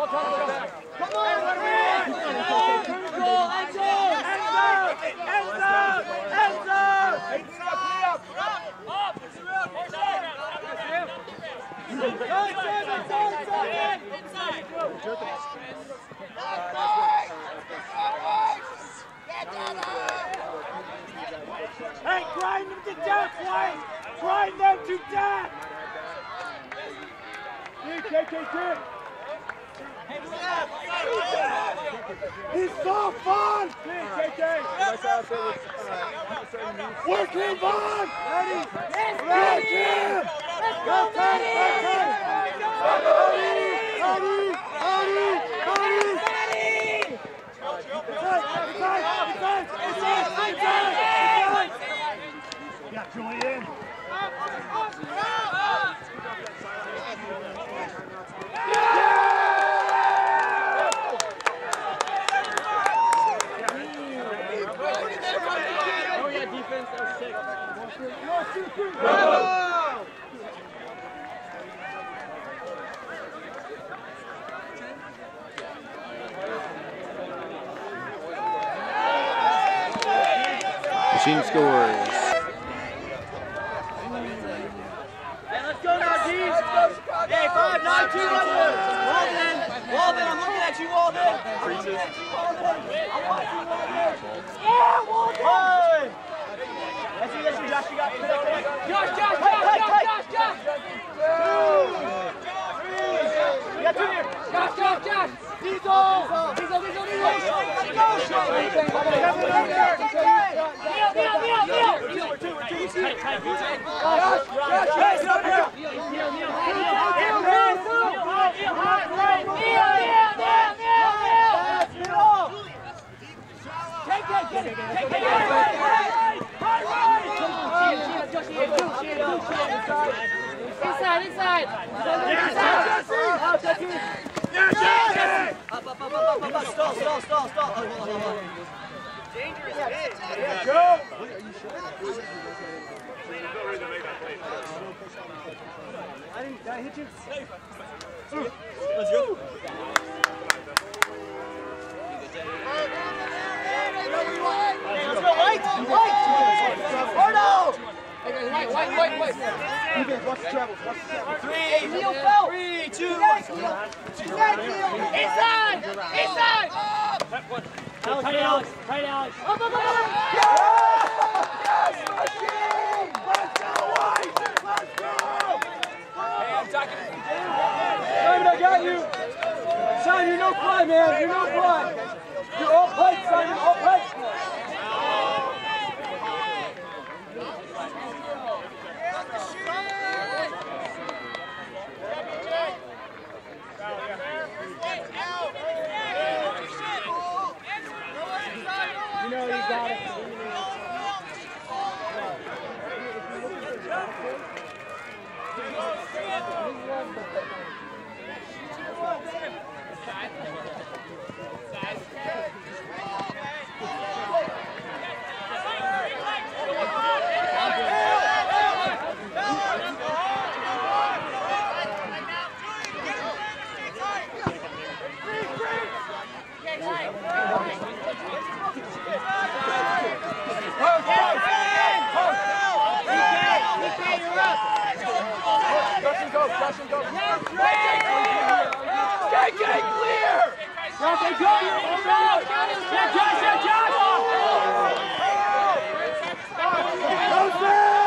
Hey, grind them to death, White! Grind them to death! He's so fun! Right. Right. Vaughn! Ready! Yes, Let's go, Maddie! Machine scores. Hey, let's go now, G. Hey, five, nine, two, Walden. Walden, Walden, I'm looking at you, Walden. I'm looking at you, Walden. I'm watching Walden. Yeah, Walden. That's you, that's you, Josh. You got it. Josh, Josh, Josh, Josh, Josh, Josh. Two. Three. You got two here. Jack! Diesel! Diesel, Diesel, Diesel! Neil, Neil, Neil! Stall, stall, stall. Oh, hold on, hold on. Danger is big. Yeah, go. Are you sure? I didn't, did I hit you? Let's go. Hey, let's go, White! White! Arno! White, white, white, white. Defense, watch the travels, watch the travels. Three, three, two, one. Inside. Tight, Alex. Tight, Alex. Up, up, up, up. Simon, I got you. Simon, you're no fly, man. You're no fly. You're all plate, Simon. All plate. You know you got it. Rush and go, you're on the road! Yeah, Josh, yeah, Josh! Joseph!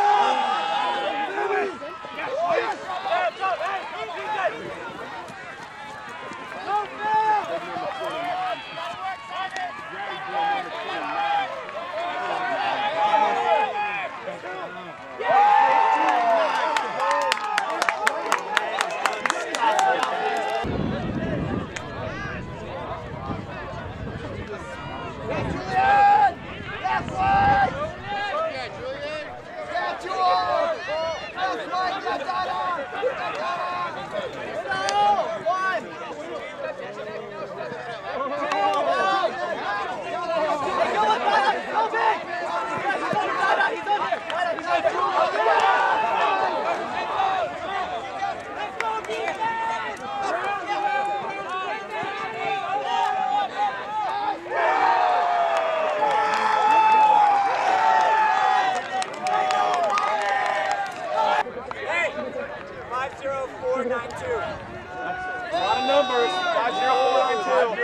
50492. A lot of numbers. 50492.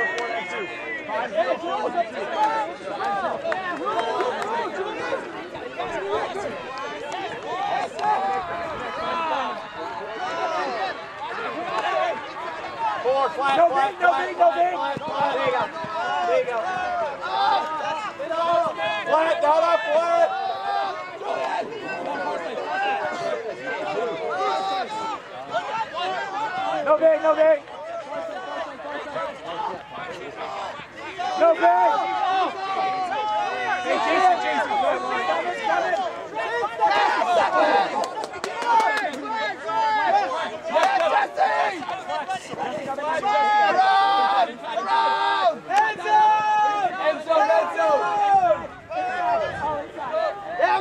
Four, flat, No big, no big, no big. There you go. There you go. Flat, Donna, flat. No big, no big. No big.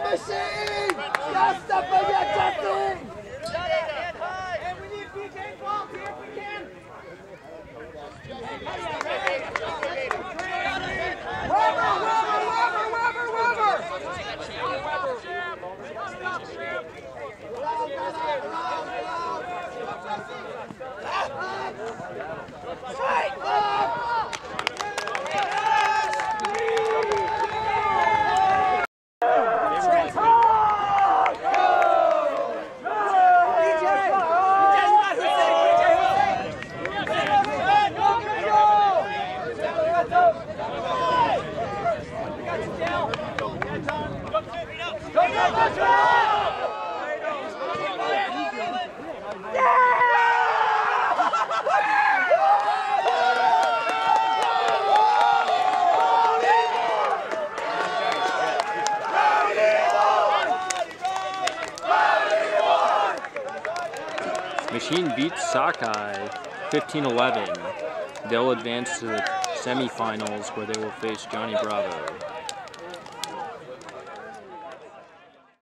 Machine! Just up in your Justin! And we need BJ Falk Machine beats Sockeye 15-11. They'll advance to the semifinals where they will face Johnny Bravo.